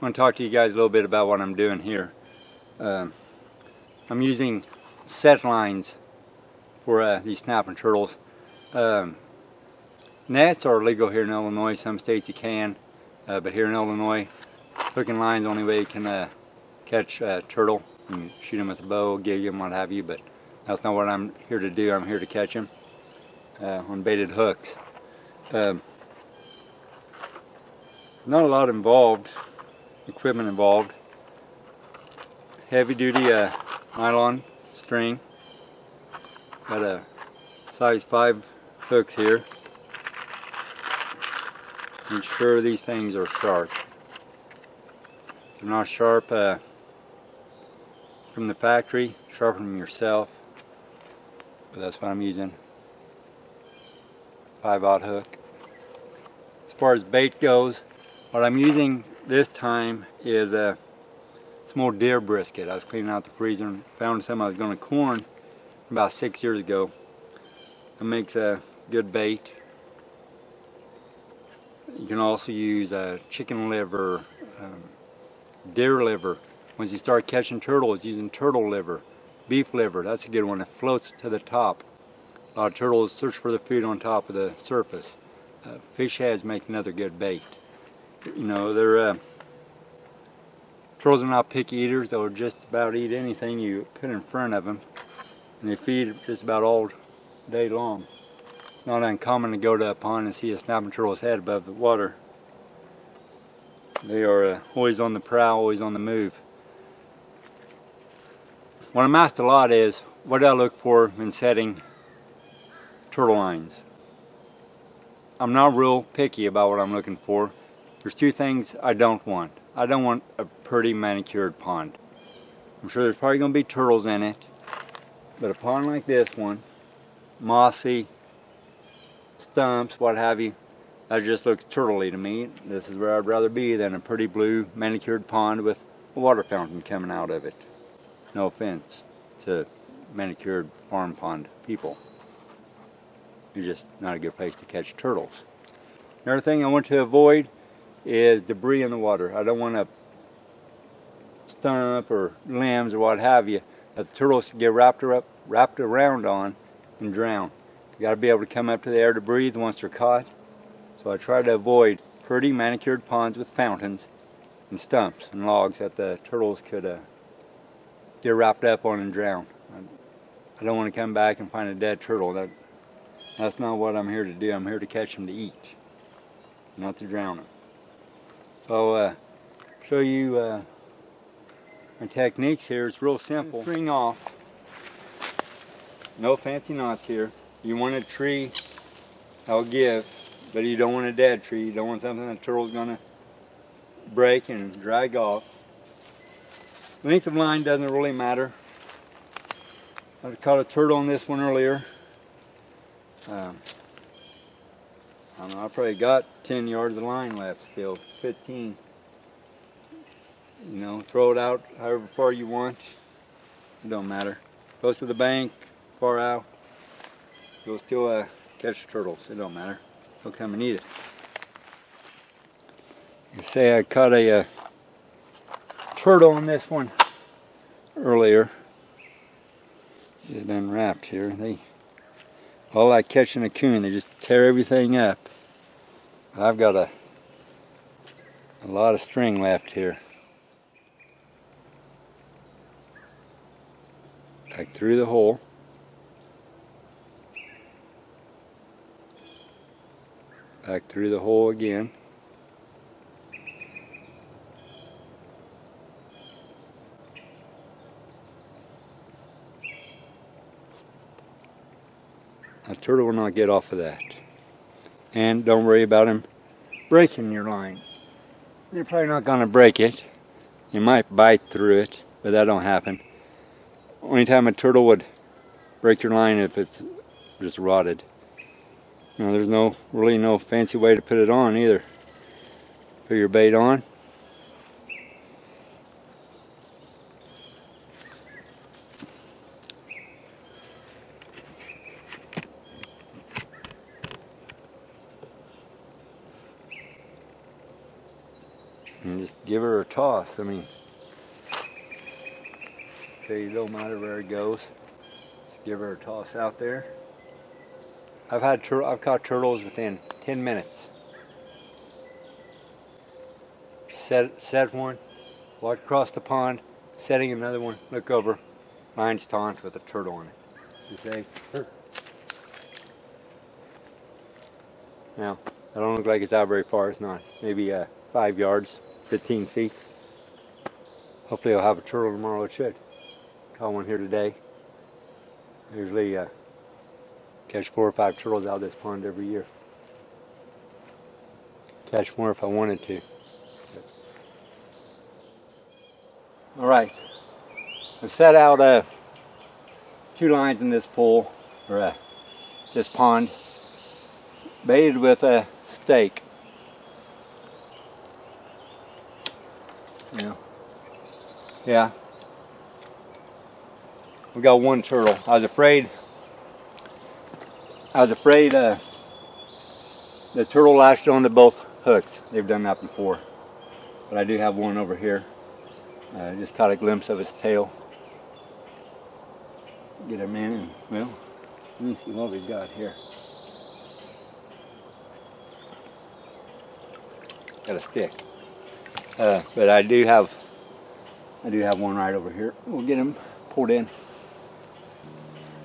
I want to talk to you guys a little bit about what I'm doing here. Um, I'm using set lines for uh, these snapping turtles. Um, nets are legal here in Illinois. Some states you can, uh, but here in Illinois, hooking lines the only way you can uh, catch a turtle and shoot them with a bow, gig them, what have you. But that's not what I'm here to do. I'm here to catch them uh, on baited hooks. Um, not a lot involved, equipment involved. Heavy duty uh, nylon string. Got a size 5 hooks here. Make sure these things are sharp. If they're not sharp uh, from the factory, sharpen them yourself. But that's what I'm using. 5 aught hook. As far as bait goes, what I'm using this time is a small deer brisket. I was cleaning out the freezer and found some I was going to corn about six years ago. It makes a good bait. You can also use a chicken liver, um, deer liver. Once you start catching turtles, using turtle liver, beef liver, that's a good one. It floats to the top. A lot of turtles search for the food on top of the surface. Uh, fish heads make another good bait you know, they're uh, trolls are not picky eaters. They'll just about eat anything you put in front of them, and they feed just about all day long. It's not uncommon to go to a pond and see a snapping turtle's head above the water. They are uh, always on the prowl, always on the move. What I'm asked a lot is, what do I look for when setting turtle lines? I'm not real picky about what I'm looking for. There's two things I don't want. I don't want a pretty manicured pond. I'm sure there's probably going to be turtles in it, but a pond like this one, mossy, stumps, what have you, that just looks turtley to me. This is where I'd rather be than a pretty blue manicured pond with a water fountain coming out of it. No offense to manicured farm pond people. It's just not a good place to catch turtles. Another thing I want to avoid is debris in the water. I don't want to stump or limbs or what have you the turtles get wrapped, up, wrapped around on and drown. You got to be able to come up to the air to breathe once they're caught. So I try to avoid pretty manicured ponds with fountains and stumps and logs that the turtles could uh, get wrapped up on and drown. I, I don't want to come back and find a dead turtle. That, that's not what I'm here to do. I'm here to catch them to eat, not to drown them. So uh, show you uh, my techniques here. It's real simple. String off. No fancy knots here. You want a tree, I'll give, but you don't want a dead tree. You don't want something that turtle's gonna break and drag off. Length of line doesn't really matter. I caught a turtle on this one earlier. Um, I don't know, I probably got 10 yards of line left still, 15. You know, throw it out however far you want. It don't matter. Close to the bank, far out. You'll still uh, catch turtles. It don't matter. They'll come and eat it. You say I caught a uh, turtle on this one earlier. It's been wrapped here. They all like catching a coon, they just tear everything up. I've got a, a lot of string left here. Back through the hole. Back through the hole again. A turtle will not get off of that. And don't worry about him breaking your line. You're probably not going to break it. You might bite through it, but that don't happen. Only time a turtle would break your line if it's just rotted. There's no really no fancy way to put it on either. Put your bait on, give her a toss. I mean, it don't matter where it goes. Just give her a toss out there. I've had tur- I've caught turtles within 10 minutes. Set set one, walk across the pond, setting another one, look over, line's taunt with a turtle on it. You say. Now, I don't look like it's out very far. It's not. Maybe uh, five yards, 15 feet. Hopefully, I'll have a turtle tomorrow. It should. Caught one here today. Usually, uh, catch four or five turtles out of this pond every year. Catch more if I wanted to. All right. I set out uh, two lines in this pool, or uh, this pond, baited with a steak. Yeah. Yeah. We got one turtle. I was afraid. I was afraid uh, the turtle lashed onto both hooks. They've done that before. But I do have one over here. I just caught a glimpse of its tail. Get him in well, let me see what we've got here. Got a stick. Uh, but I do have, I do have one right over here. We'll get him pulled in.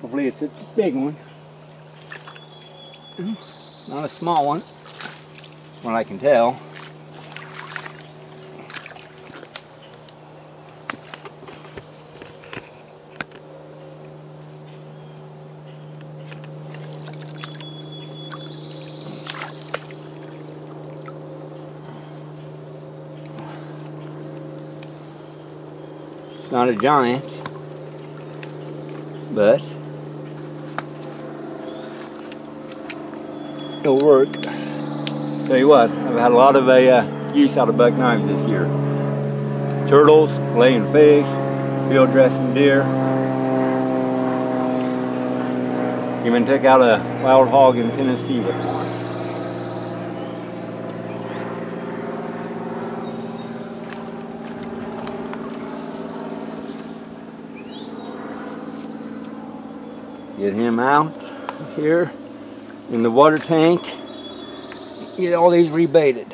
Hopefully it's a big one. Not a small one, from what I can tell. Not a giant, but it'll work. Tell you what, I've had a lot of uh, use out of buck knives this year. Turtles, laying fish, field dressing deer. Even took out a wild hog in Tennessee with one. Get him out here in the water tank. Get all these rebaited.